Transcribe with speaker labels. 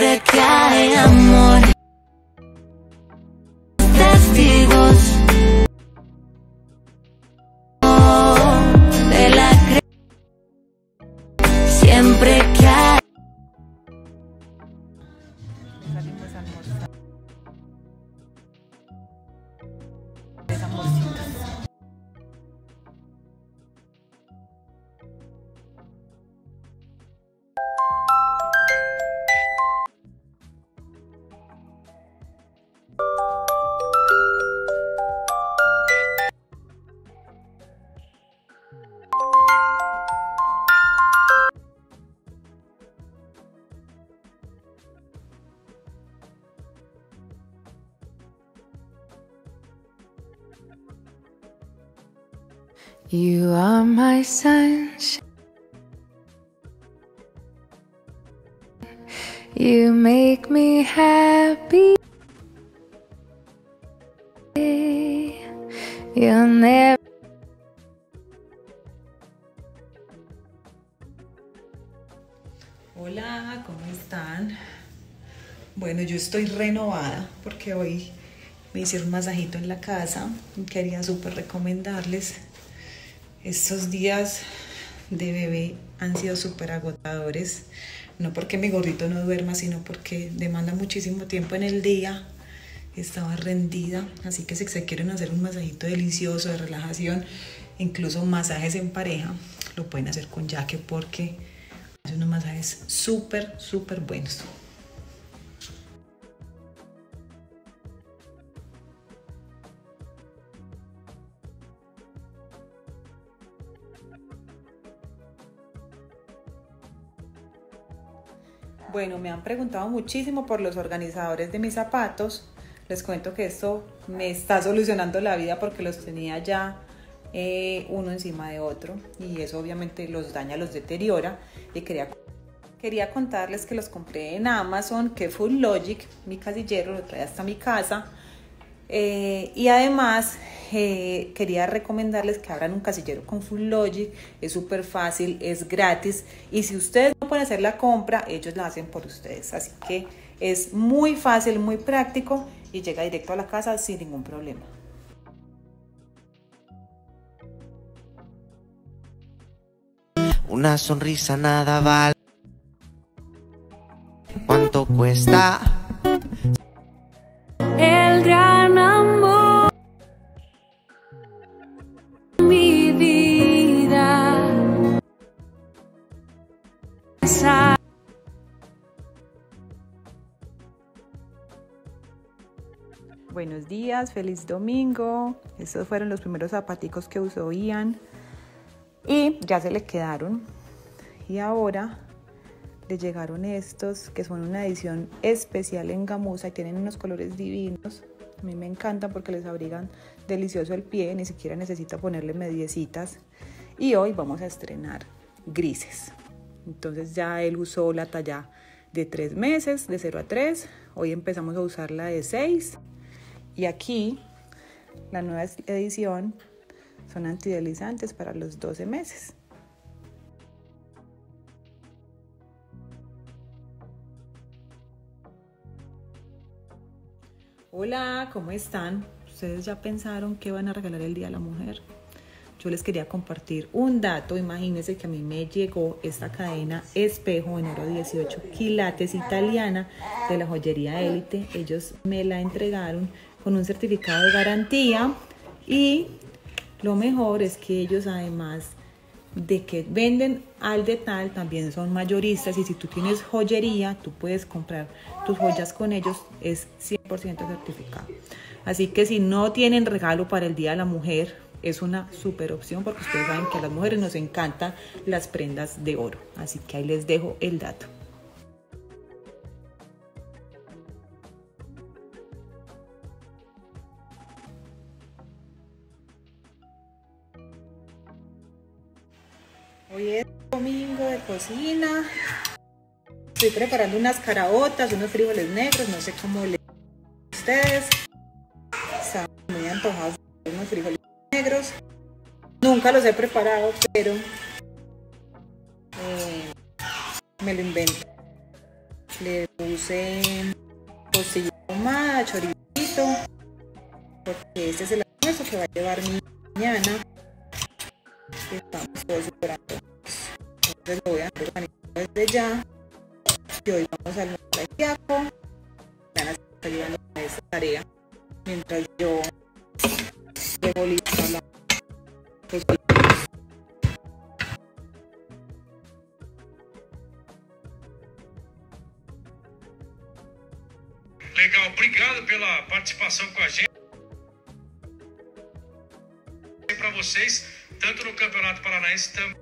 Speaker 1: Siempre que hay amor, testigos. De la Siempre que
Speaker 2: You are my sunshine. You make me happy. You'll never.
Speaker 3: Hola, ¿cómo están? Bueno, yo estoy renovada porque hoy me hice un masajito en la casa y quería súper recomendarles. Estos días de bebé han sido súper agotadores, no porque mi gordito no duerma, sino porque demanda muchísimo tiempo en el día. Estaba rendida, así que si se quieren hacer un masajito delicioso de relajación, incluso masajes en pareja, lo pueden hacer con Jaque porque hace unos masajes súper, súper buenos. Bueno, me han preguntado muchísimo por los organizadores de mis zapatos. Les cuento que esto me está solucionando la vida porque los tenía ya eh, uno encima de otro y eso obviamente los daña, los deteriora. Y quería, quería contarles que los compré en Amazon, que Full Logic, mi casillero, lo trae hasta mi casa. Eh, y además quería recomendarles que abran un casillero con Full Logic, es súper fácil, es gratis y si ustedes no pueden hacer la compra, ellos la hacen por ustedes. Así que es muy fácil, muy práctico y llega directo a la casa sin ningún problema.
Speaker 4: Una sonrisa nada vale. ¿Cuánto cuesta?
Speaker 3: Buenos días, feliz domingo. Estos fueron los primeros zapaticos que usó Ian y ya se le quedaron. Y ahora le llegaron estos que son una edición especial en gamuza y tienen unos colores divinos. A mí me encantan porque les abrigan delicioso el pie, ni siquiera necesita ponerle mediecitas. Y hoy vamos a estrenar grises. Entonces ya él usó la talla de 3 meses, de 0 a 3. Hoy empezamos a usar la de 6. Y aquí, la nueva edición, son antideslizantes para los 12 meses. Hola, ¿cómo están? ¿Ustedes ya pensaron qué van a regalar el Día de la Mujer? Yo les quería compartir un dato. Imagínense que a mí me llegó esta cadena espejo en oro 18 quilates italiana de la joyería Élite. Ellos me la entregaron con un certificado de garantía y lo mejor es que ellos además de que venden al detal, también son mayoristas y si tú tienes joyería, tú puedes comprar tus joyas con ellos, es 100% certificado. Así que si no tienen regalo para el Día de la Mujer, es una super opción porque ustedes saben que a las mujeres nos encantan las prendas de oro. Así que ahí les dejo el dato. Hoy es domingo de cocina. Estoy preparando unas caraotas, unos frijoles negros, no sé cómo le ustedes. Están muy antojados unos frijoles negros. Nunca los he preparado, pero eh, me lo invento. Le puse costilla ahumada, choricito, porque este es el almuerzo que va a llevar mi mañana. Estamos todos esperando. Entonces lo voy a hacer organizado desde ya. Y hoy vamos a ajiaco. Mañana se está ayudando esta tarea. Mientras yo
Speaker 5: Legal, obrigado pela participação com a gente. Para vocês, tanto no Campeonato Paranaense tam-